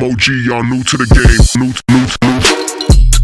I'm OG, y'all new to the game. New, new, new.